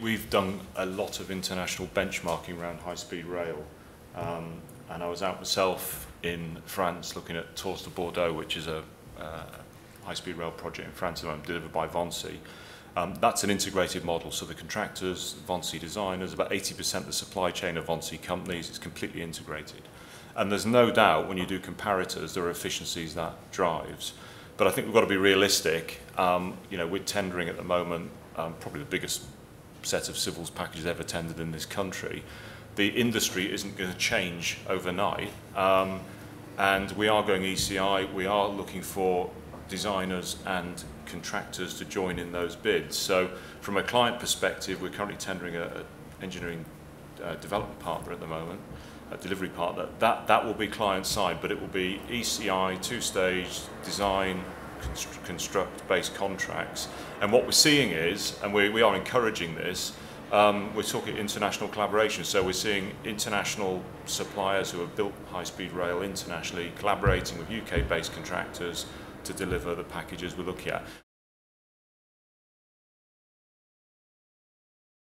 we've done a lot of international benchmarking around high-speed rail. Um, and I was out myself in France looking at Tours de Bordeaux, which is a uh, high-speed rail project in France that delivered by Vinci. Um, that's an integrated model, so the contractors, Vinci designers, about 80% of the supply chain of Vinci companies is completely integrated. And there's no doubt when you do comparators, there are efficiencies that drives. But I think we've got to be realistic. Um, you know, we're tendering at the moment um, probably the biggest set of civils packages ever tendered in this country. The industry isn't going to change overnight. Um, and we are going ECI, we are looking for designers and contractors to join in those bids. So from a client perspective, we're currently tendering an engineering uh, development partner at the moment, a delivery partner. That, that will be client side, but it will be ECI, two-stage, design, constru construct-based contracts. And what we're seeing is, and we, we are encouraging this, um, we're talking international collaboration. So we're seeing international suppliers who have built high-speed rail internationally collaborating with UK-based contractors to deliver the packages we're looking at.